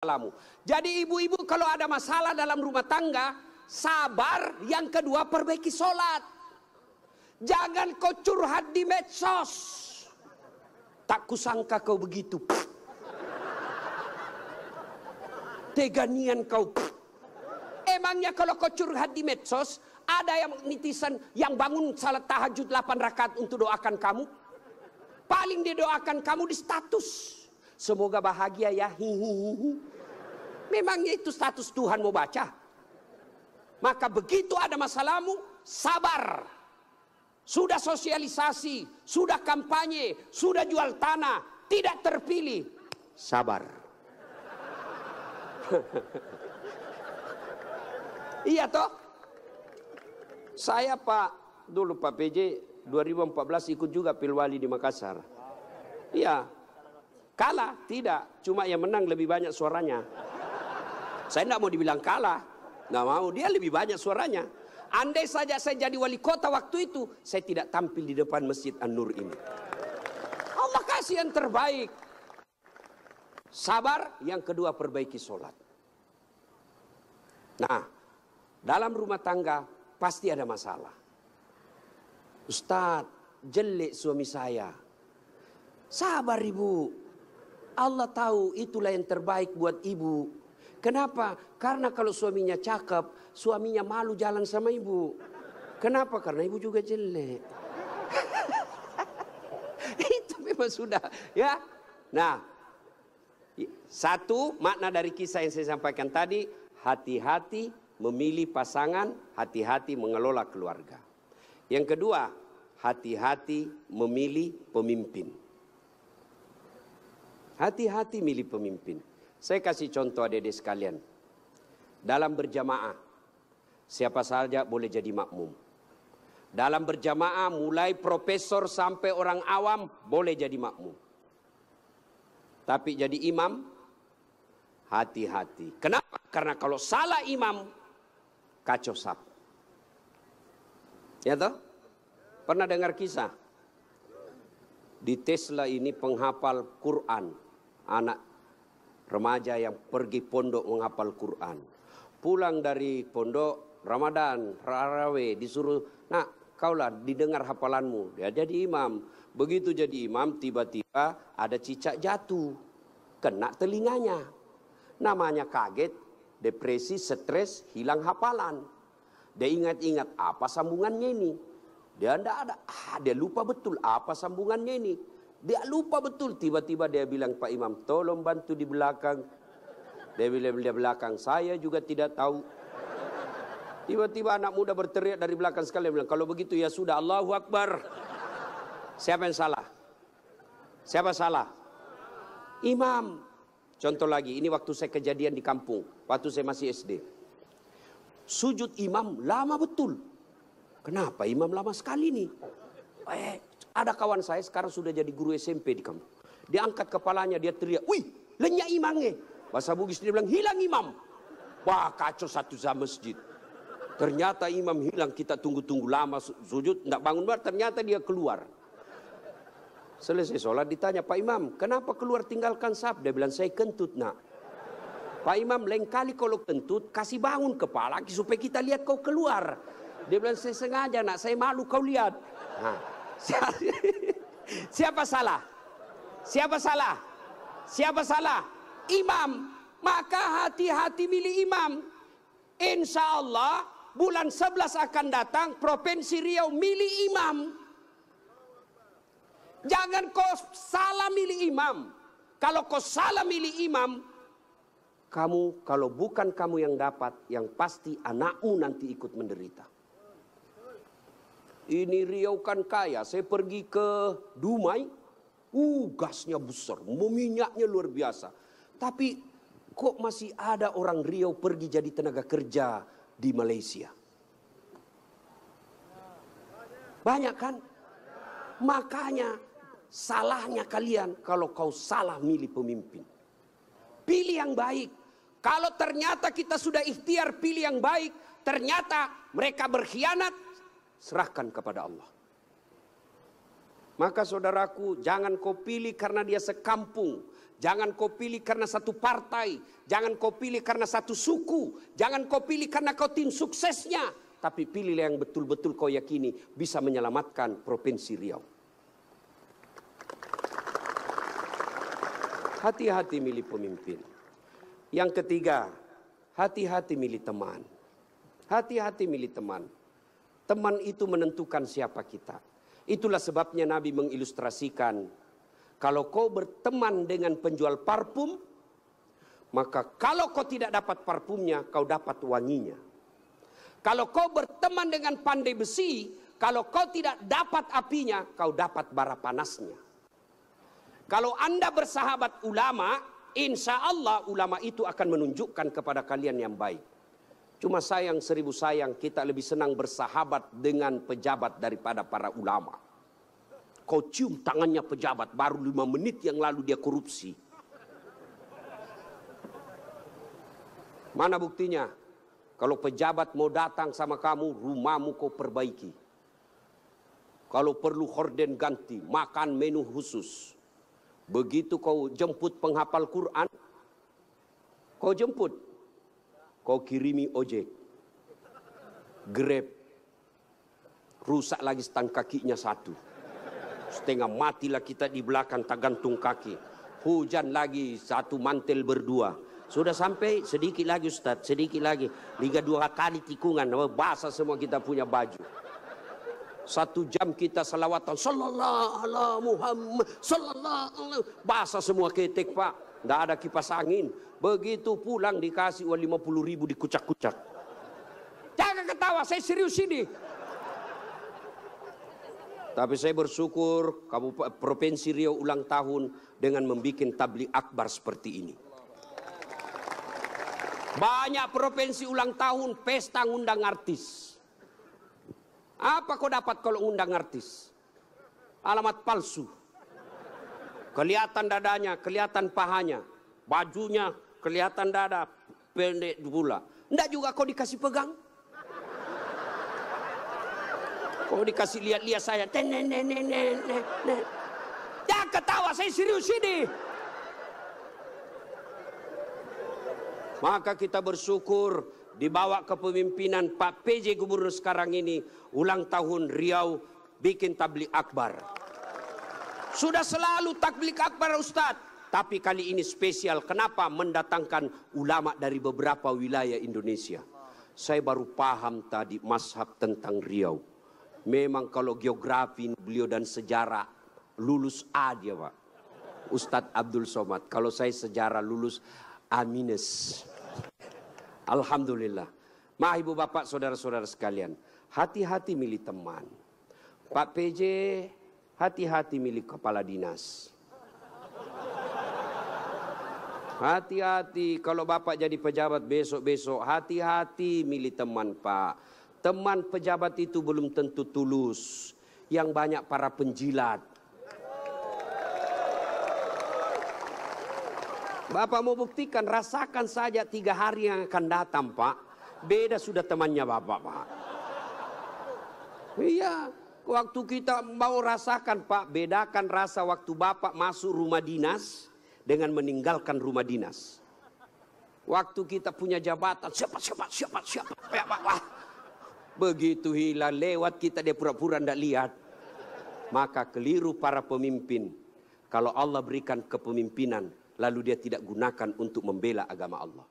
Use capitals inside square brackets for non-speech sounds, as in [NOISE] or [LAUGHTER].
masalahmu. Jadi ibu-ibu kalau ada masalah dalam rumah tangga, sabar. Yang kedua perbaiki sholat. Jangan kau curhat di medsos. Tak kusangka kau begitu. Teganian kau. Emangnya kalau kau curhat di medsos, ada yang netizen yang bangun salat tahajud 8 rakaat untuk doakan kamu? Paling didoakan kamu di status. Semoga bahagia ya. Memangnya itu status Tuhan mau baca? Maka begitu ada masalahmu, sabar. Sudah sosialisasi, sudah kampanye, sudah jual tanah, tidak terpilih. Sabar. [LAUGHS] iya toh? Saya Pak, dulu Pak PJ 2014 ikut juga pilwali di Makassar. Iya, Kalah, tidak. Cuma yang menang lebih banyak suaranya. Saya tidak mau dibilang kalah. Nggak mau, dia lebih banyak suaranya. Andai saja saya jadi wali kota waktu itu, saya tidak tampil di depan Masjid An-Nur ini. Allah kasih yang terbaik. Sabar, yang kedua perbaiki sholat. Nah, dalam rumah tangga pasti ada masalah. Ustadz, jelek suami saya. Sabar ibu, Allah tahu itulah yang terbaik buat ibu. Kenapa? Karena kalau suaminya cakep, suaminya malu jalan sama ibu. Kenapa? Karena ibu juga jelek. [LAUGHS] Itu memang sudah ya. Nah, satu makna dari kisah yang saya sampaikan tadi, hati-hati memilih pasangan, hati-hati mengelola keluarga. Yang kedua, hati-hati memilih pemimpin. Hati-hati milih pemimpin. Saya kasih contoh adik-adik sekalian. Dalam berjamaah, siapa saja boleh jadi makmum. Dalam berjamaah mulai profesor sampai orang awam boleh jadi makmum. Tapi jadi imam, hati-hati. Kenapa? Karena kalau salah imam, kacau sap. Ya toh? Pernah dengar kisah? Di Tesla ini penghafal Quran anak remaja yang pergi pondok menghafal Quran. Pulang dari pondok Ramadan, Rarawe disuruh, nak kaulah didengar hafalanmu. Dia jadi imam. Begitu jadi imam, tiba-tiba ada cicak jatuh. Kena telinganya. Namanya kaget, depresi, stres, hilang hafalan. Dia ingat-ingat apa sambungannya ini. Dia tidak ada, ah, dia lupa betul apa sambungannya ini. Dia lupa betul. Tiba-tiba dia bilang, Pak Imam, tolong bantu di belakang. Dia bilang di belakang, saya juga tidak tahu. Tiba-tiba anak muda berteriak dari belakang sekali. Dia bilang, kalau begitu ya sudah, Allahu Akbar. Siapa yang salah? Siapa salah? Imam. Contoh lagi, ini waktu saya kejadian di kampung. Waktu saya masih SD. Sujud imam lama betul. Kenapa imam lama sekali nih? Eh, ada kawan saya sekarang sudah jadi guru SMP di kampung. Dia angkat kepalanya, dia teriak, wih lenyap imamnya. Bahasa Bugis dia bilang, hilang imam. Wah kacau satu zaman masjid. Ternyata imam hilang, kita tunggu-tunggu lama sujud, tidak bangun bar, ternyata dia keluar. Selesai sholat ditanya, Pak Imam, kenapa keluar tinggalkan sab? Dia bilang, saya kentut nak. Pak Imam, lain kali kalau kentut, kasih bangun kepala supaya kita lihat kau keluar. Dia bilang, saya sengaja nak, saya malu kau lihat. Nah, Siapa salah? Siapa salah? Siapa salah? Imam. Maka hati-hati milih imam. Insya Allah bulan 11 akan datang Provinsi Riau milih imam. Jangan kau salah milih imam. Kalau kau salah milih imam, kamu kalau bukan kamu yang dapat, yang pasti anakmu nanti ikut menderita. Ini Riau kan kaya. Saya pergi ke Dumai. Uh, gasnya besar. Minyaknya luar biasa. Tapi kok masih ada orang Riau pergi jadi tenaga kerja di Malaysia? Banyak kan? Makanya salahnya kalian kalau kau salah milih pemimpin. Pilih yang baik. Kalau ternyata kita sudah ikhtiar pilih yang baik, ternyata mereka berkhianat, serahkan kepada Allah. Maka saudaraku, jangan kau pilih karena dia sekampung. Jangan kau pilih karena satu partai. Jangan kau pilih karena satu suku. Jangan kau pilih karena kau tim suksesnya. Tapi pilihlah yang betul-betul kau yakini bisa menyelamatkan Provinsi Riau. Hati-hati milih pemimpin. Yang ketiga, hati-hati milih teman. Hati-hati milih teman. Teman itu menentukan siapa kita. Itulah sebabnya Nabi mengilustrasikan kalau kau berteman dengan penjual parfum maka kalau kau tidak dapat parfumnya kau dapat wanginya. Kalau kau berteman dengan pandai besi, kalau kau tidak dapat apinya, kau dapat bara panasnya. Kalau anda bersahabat ulama, insya Allah ulama itu akan menunjukkan kepada kalian yang baik. Cuma sayang seribu sayang kita lebih senang bersahabat dengan pejabat daripada para ulama. Kau cium tangannya pejabat baru lima menit yang lalu dia korupsi. Mana buktinya? Kalau pejabat mau datang sama kamu, rumahmu kau perbaiki. Kalau perlu horden ganti, makan menu khusus. Begitu kau jemput penghafal Quran, kau jemput Kau kirimi ojek. Grab. Rusak lagi stang kakinya satu. Setengah matilah kita di belakang tak gantung kaki. Hujan lagi satu mantel berdua. Sudah sampai sedikit lagi Ustaz, sedikit lagi. Liga dua kali tikungan, basah semua kita punya baju. Satu jam kita salawatan, sallallahu ala Muhammad, sallallahu ala. Basah semua ketek pak, tidak ada kipas angin. Begitu pulang dikasih uang 50 ribu dikucak-kucak. Jangan ketawa, saya serius ini. Tapi saya bersyukur kamu Provinsi Riau ulang tahun dengan membuat tablik akbar seperti ini. Banyak provinsi ulang tahun pesta ngundang artis. Apa kau dapat kalau ngundang artis? Alamat palsu. Kelihatan dadanya, kelihatan pahanya, bajunya kelihatan dada pendek pula. Enggak juga kau dikasih pegang. Kau dikasih lihat-lihat saya. Jangan ketawa, saya serius ini. Maka kita bersyukur dibawa kepemimpinan Pak PJ Gubernur sekarang ini ulang tahun Riau bikin tablik akbar. Sudah selalu tablik akbar Ustadz. Tapi kali ini spesial. Kenapa mendatangkan ulama dari beberapa wilayah Indonesia? Saya baru paham tadi mashab tentang Riau. Memang kalau geografi beliau dan sejarah lulus A dia Pak. Ustadz Abdul Somad. Kalau saya sejarah lulus A minus. Alhamdulillah. Ma ibu bapak saudara-saudara sekalian. Hati-hati milih teman. Pak PJ hati-hati milih kepala dinas. Hati-hati kalau Bapak jadi pejabat besok-besok, hati-hati milih teman Pak. Teman pejabat itu belum tentu tulus. Yang banyak para penjilat. Bapak mau buktikan, rasakan saja tiga hari yang akan datang Pak. Beda sudah temannya Bapak Pak. Iya, waktu kita mau rasakan Pak, bedakan rasa waktu Bapak masuk rumah dinas dengan meninggalkan rumah dinas. Waktu kita punya jabatan, siapa, siapa, siapa, siapa, siapa, wah. Begitu hilang lewat kita dia pura-pura tidak lihat. Maka keliru para pemimpin. Kalau Allah berikan kepemimpinan, lalu dia tidak gunakan untuk membela agama Allah.